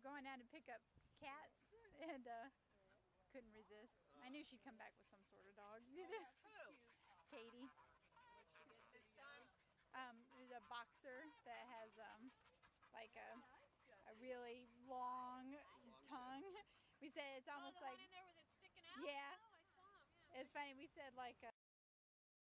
going down to pick up cats and uh, couldn't resist. I knew she'd come back with some sort of dog. Oh, Who? Katie. What'd she get this time? Um, there's a boxer that has um, like a, a really long tongue. We said it's Oh, almost the like one in there with it sticking out? Yeah. Oh, I saw him, yeah. it's funny. We said like.